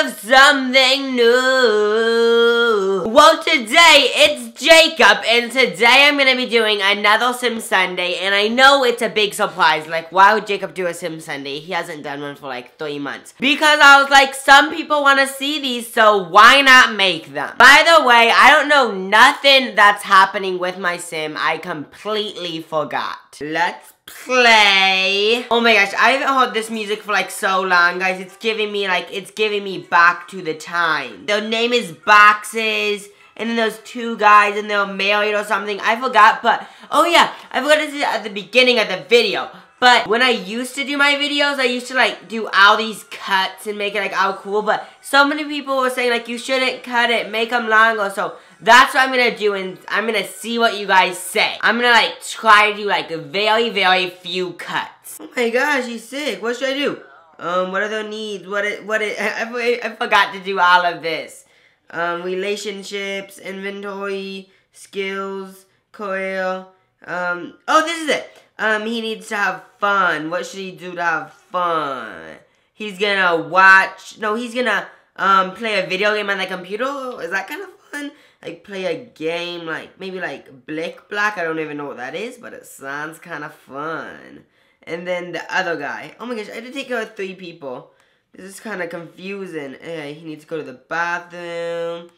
of something new. Well, today it's Jacob, and today I'm gonna be doing another Sim Sunday, and I know it's a big surprise. Like, why would Jacob do a Sim Sunday? He hasn't done one for like three months. Because I was like, some people wanna see these, so why not make them? By the way, I don't know nothing that's happening with my Sim. I completely forgot. Let's play. Oh my gosh, I haven't heard this music for like so long, guys. It's giving me like, it's giving me back to the time. Their name is Boxes. And then there's two guys and they're married or something. I forgot, but, oh yeah, I forgot to say at the beginning of the video. But when I used to do my videos, I used to like do all these cuts and make it like all cool. But so many people were saying like you shouldn't cut it, make them longer. So that's what I'm gonna do and I'm gonna see what you guys say. I'm gonna like try to do like a very, very few cuts. Oh my gosh, he's sick. What should I do? Um, what are the needs? What it, what it, I, I forgot to do all of this. Um, relationships, inventory, skills, career. Um, oh, this is it. Um, he needs to have fun. What should he do to have fun? He's gonna watch, no, he's gonna, um, play a video game on the computer. Is that kind of fun? Like, play a game, like, maybe like Blicblock. I don't even know what that is, but it sounds kind of fun. And then the other guy. Oh my gosh, I had to take of three people. This is kind of confusing. Hey, he needs to go to the bathroom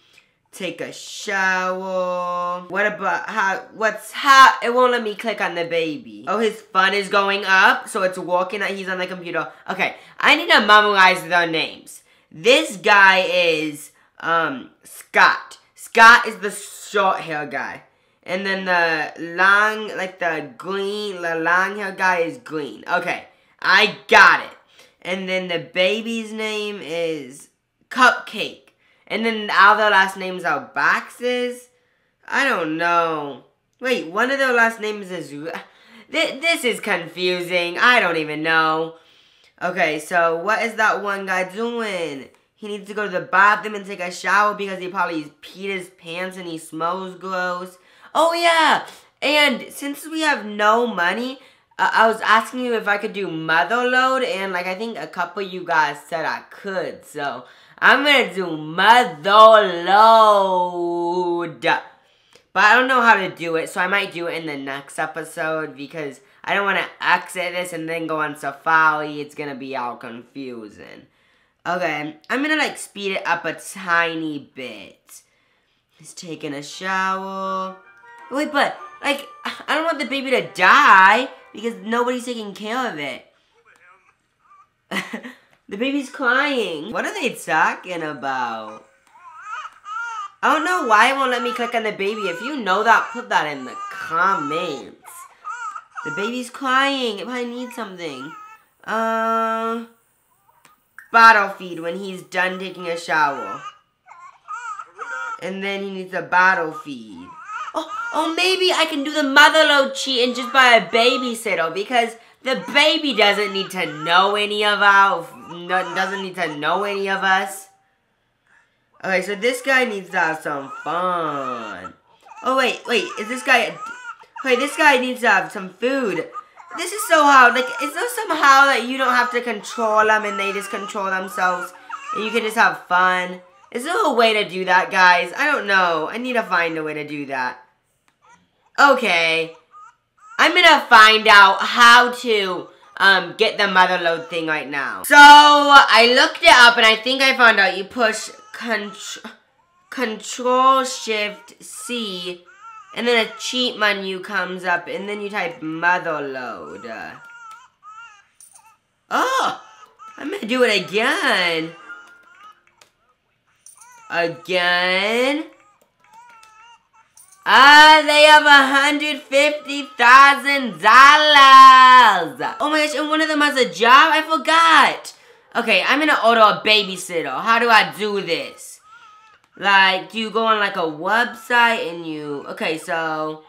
take a shower. What about how, what's how, it won't let me click on the baby. Oh, his fun is going up, so it's walking he's on the computer. Okay, I need to memorize their names. This guy is, um, Scott. Scott is the short hair guy. And then the long, like the green, the long hair guy is green. Okay, I got it. And then the baby's name is Cupcake. And then all their last names are Boxes? I don't know. Wait, one of their last names is... This is confusing. I don't even know. Okay, so what is that one guy doing? He needs to go to the bathroom and take a shower because he probably peed his pants and he smells gross. Oh, yeah. And since we have no money, uh, I was asking you if I could do motherlode. And, like, I think a couple you guys said I could. So, I'm gonna do motherlode. But I don't know how to do it, so I might do it in the next episode because I don't want to exit this and then go on Safari. It's gonna be all confusing. Okay, I'm gonna like speed it up a tiny bit. He's taking a shower. Wait, but like, I don't want the baby to die because nobody's taking care of it. The baby's crying. What are they talking about? I don't know why it won't let me click on the baby. If you know that, put that in the comments. The baby's crying. It probably needs something. Uh, bottle feed when he's done taking a shower. And then he needs a bottle feed. Oh, oh, maybe I can do the motherlode cheat and just buy a babysitter because the baby doesn't need to know any of our, doesn't need to know any of us. Okay, so this guy needs to have some fun. Oh, wait, wait, is this guy, wait, this guy needs to have some food. This is so hard. Like, is there somehow that you don't have to control them and they just control themselves and you can just have fun? Is there a way to do that, guys? I don't know. I need to find a way to do that. Okay. I'm gonna find out how to um, get the motherlode thing right now. So, I looked it up and I think I found out you push Control, control Shift C and then a cheat menu comes up and then you type motherlode. Oh, I'm gonna do it again. Again. Ah, they have $150,000. Oh my gosh, and one of them has a job? I forgot. Okay, I'm gonna order a babysitter. How do I do this? Like, you go on like a website and you... Okay, so...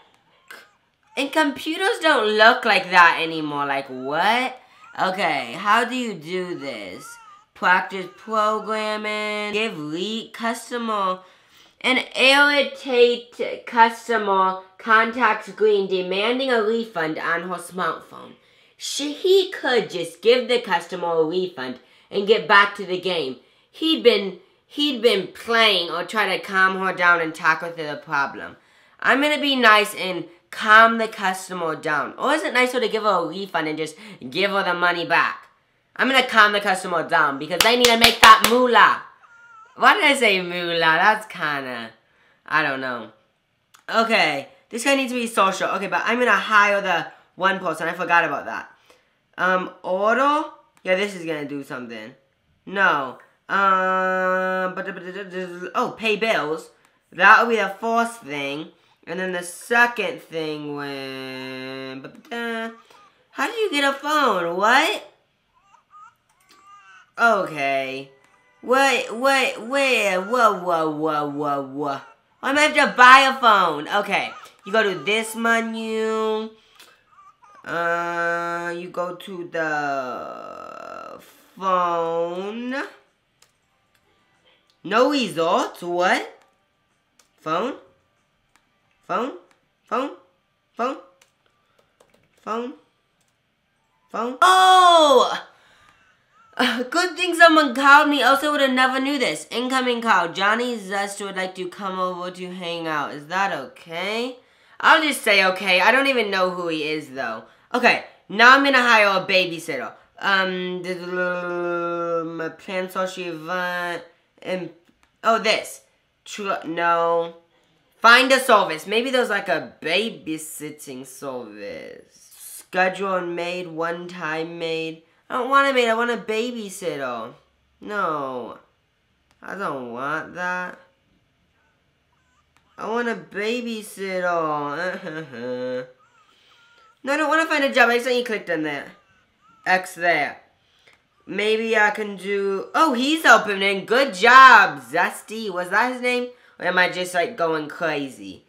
And computers don't look like that anymore. Like, what? Okay, how do you do this? Practice programming. Give lead customer an irritated customer contacts Green demanding a refund on her smartphone. She, he could just give the customer a refund and get back to the game. he'd been he'd been playing or try to calm her down and tackle the problem. I'm gonna be nice and calm the customer down. Or is it nicer to give her a refund and just give her the money back? I'm gonna calm the customer down because they need to make that moolah. Why did I say moolah? That's kinda, I don't know. Okay, this guy needs to be social. Okay, but I'm gonna hire the one person. I forgot about that. Um, order? Yeah, this is gonna do something. No. Um, but, oh, pay bills. That would be the first thing. And then the second thing when... How do you get a phone? What? Okay. Wait, wait, where? Whoa, whoa, whoa, whoa, whoa. I'm gonna have to buy a phone. Okay. You go to this menu. Uh, you go to the phone. No results? What? Phone? Phone? Phone? Phone? Phone? Phone? Oh! Good thing someone called me, I would have never knew this. Incoming call. Johnny Zest would like to come over to hang out. Is that okay? I'll just say okay. I don't even know who he is, though. Okay, now I'm gonna hire a babysitter. Um, my plan social event, and, oh, this. No. Find a service. Maybe there's like a babysitting service. Schedule and maid, one time maid. I don't want a maid, I want a babysitter. No. I don't want that. I want a babysitter. no, I don't want to find a job. I you clicked on that. X there. Maybe I can do... Oh, he's opening. Good job, Zesty. Was that his name? Or am I just, like, going crazy?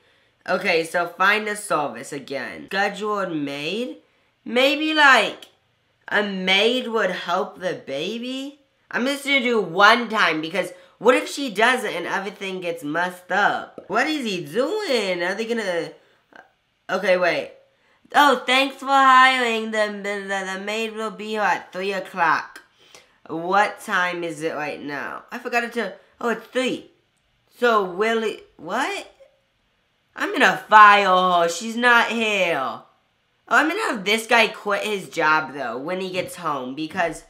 Okay, so find a service again. Scheduled maid? Maybe, like, a maid would help the baby? I'm just gonna do one time because what if she doesn't and everything gets messed up? What is he doing? Are they gonna... Uh, okay, wait. Oh, thanks for hiring. The, the, the maid will be here at 3 o'clock. What time is it right now? I forgot it to... Oh, it's 3. So, Willie... What? I'm gonna her. She's not here. Oh, I'm gonna have this guy quit his job, though, when he gets home. Because,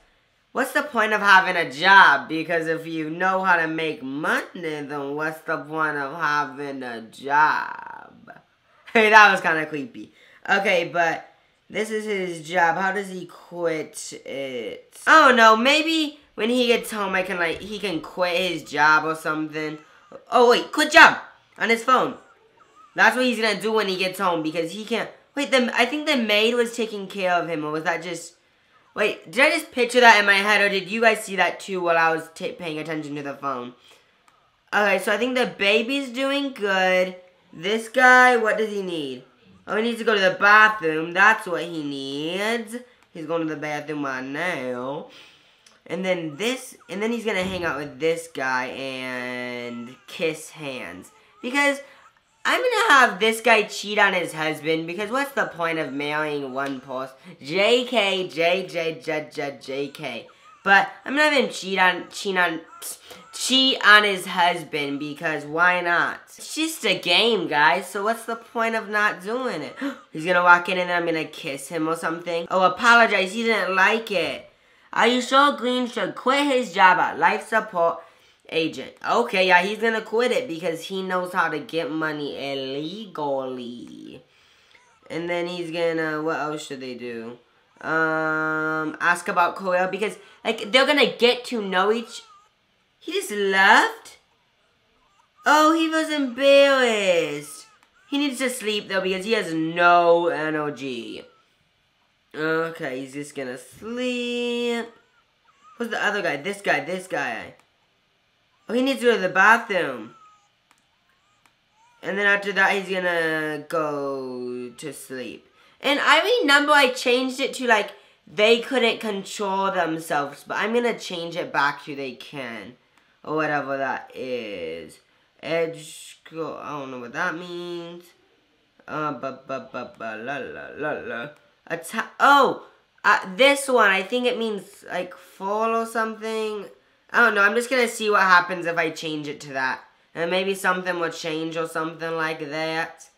what's the point of having a job? Because if you know how to make money, then what's the point of having a job? Hey, that was kind of creepy. Okay, but this is his job. How does he quit it? Oh no, maybe when he gets home, I can like he can quit his job or something. Oh wait, quit job on his phone. That's what he's gonna do when he gets home because he can't. Wait, the I think the maid was taking care of him, or was that just? Wait, did I just picture that in my head, or did you guys see that too while I was paying attention to the phone? Okay, so I think the baby's doing good. This guy, what does he need? Oh, he needs to go to the bathroom. That's what he needs. He's going to the bathroom right now. And then this, and then he's going to hang out with this guy and kiss hands. Because I'm going to have this guy cheat on his husband because what's the point of marrying one person? JK, JJ, JJ, JK. But I'm have him cheat on, cheat on, cheat on his husband because why not? It's just a game, guys, so what's the point of not doing it? He's gonna walk in and I'm gonna kiss him or something. Oh, apologize, he didn't like it. Are you sure Green should quit his job at life support agent? Okay, yeah, he's gonna quit it because he knows how to get money illegally. And then he's gonna, what else should they do? Um, ask about Coil because, like, they're gonna get to know each he just left? Oh, he was embarrassed. He needs to sleep though because he has no energy. Okay, he's just gonna sleep. Who's the other guy? This guy, this guy. Oh, he needs to go to the bathroom. And then after that, he's gonna go to sleep. And I remember I changed it to like, they couldn't control themselves. But I'm gonna change it back to they can or whatever that is. Edge, I don't know what that means. Uh, ba ba ba ba la la la la. Atta oh, uh, this one, I think it means like fall or something. I don't know. I'm just going to see what happens if I change it to that. And maybe something will change or something like that.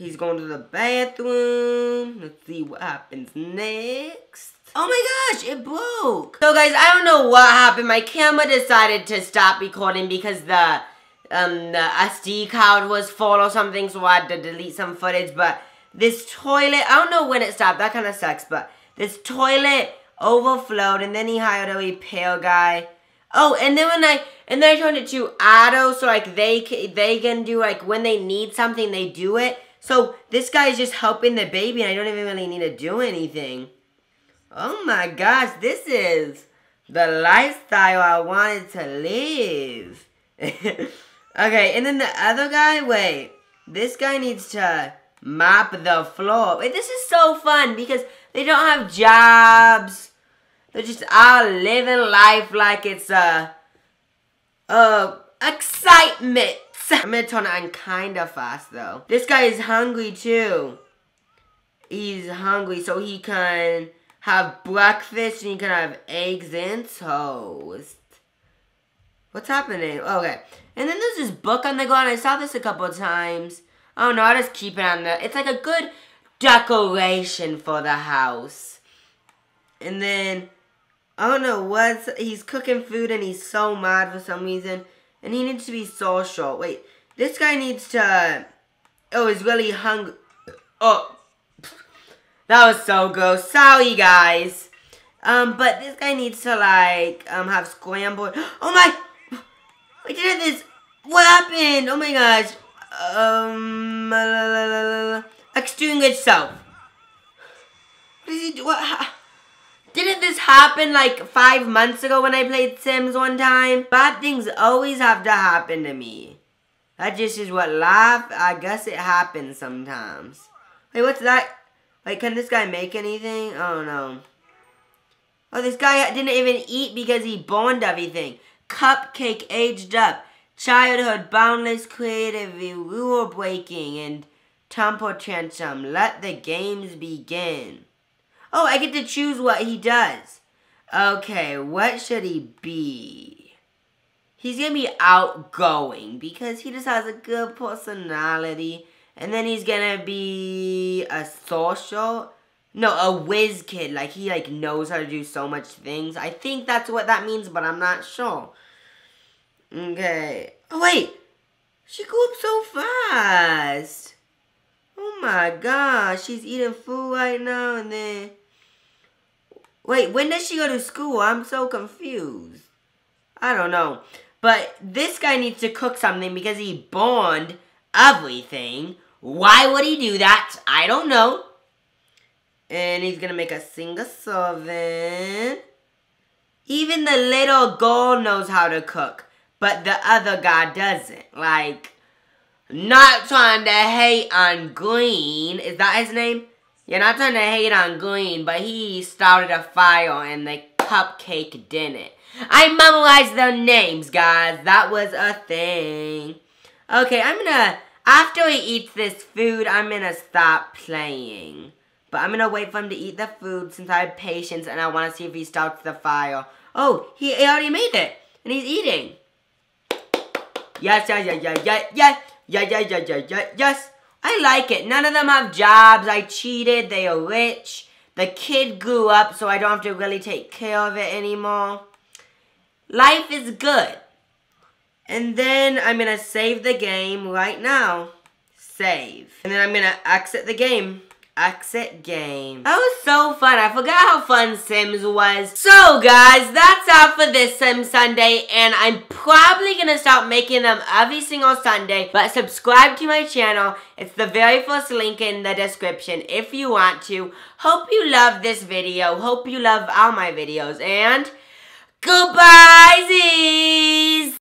He's going to the bathroom. Let's see what happens next. Oh my gosh, it broke. So guys, I don't know what happened. My camera decided to stop recording because the um, the SD card was full or something, so I had to delete some footage. But this toilet, I don't know when it stopped. That kind of sucks. But this toilet overflowed, and then he hired a repair guy. Oh, and then when I and then I turned it to auto, so like they they can do like when they need something, they do it. So this guy is just helping the baby, and I don't even really need to do anything. Oh my gosh, this is the lifestyle I wanted to live. okay, and then the other guy, wait, this guy needs to mop the floor. Wait, this is so fun because they don't have jobs. They're just all living life like it's a, a excitement. I'm gonna turn on kinda fast though. This guy is hungry too. He's hungry so he can have breakfast and he can have eggs and toast. What's happening? Okay. And then there's this book on the ground. I saw this a couple times. Oh no, I just keep it on the... It's like a good decoration for the house. And then... I don't know what's, He's cooking food and he's so mad for some reason. And he needs to be social. Wait. This guy needs to... Oh, he's really hungry. Oh. That was so gross. Sorry, guys. Um, but this guy needs to, like, um, have scrambled... Oh my... I did this. What happened? Oh my gosh. Um, la, la, la, extinguish self. What is he? What? Didn't this happen like five months ago when I played Sims one time? Bad things always have to happen to me. That just is what life, I guess it happens sometimes. Wait, what's that? Wait, can this guy make anything? Oh no. Oh, this guy didn't even eat because he boned everything. Cupcake aged up. Childhood, boundless creativity, rule breaking, and temper tantrum. Let the games begin. Oh, I get to choose what he does. Okay, what should he be? He's gonna be outgoing because he just has a good personality. And then he's gonna be a social. No, a whiz kid. Like he like knows how to do so much things. I think that's what that means, but I'm not sure. Okay. Oh wait, she grew up so fast. Oh my gosh, she's eating food right now and then. Wait, when does she go to school? I'm so confused. I don't know. But this guy needs to cook something because he burned everything. Why would he do that? I don't know. And he's to make a single servant. Even the little girl knows how to cook. But the other guy doesn't. Like, not trying to hate on Green. Is that his name? You're not trying to hate on Green, but he started a fire and the cupcake didn't. I memorized their names, guys. That was a thing. Okay, I'm gonna... After he eats this food, I'm gonna stop playing. But I'm gonna wait for him to eat the food since I have patience and I want to see if he starts the fire. Oh, he, already made it. And he's eating. Yes, yes, yes, yes, yes, yes, yes, yes, yes, yes, yes. I like it. None of them have jobs. I cheated. They are rich. The kid grew up, so I don't have to really take care of it anymore. Life is good. And then I'm going to save the game right now. Save. And then I'm going to exit the game exit game. That was so fun. I forgot how fun Sims was. So guys, that's all for this Sim Sunday and I'm probably to start making them every single Sunday. But subscribe to my channel. It's the very first link in the description if you want to. Hope you love this video. Hope you love all my videos and goodbye, Z's!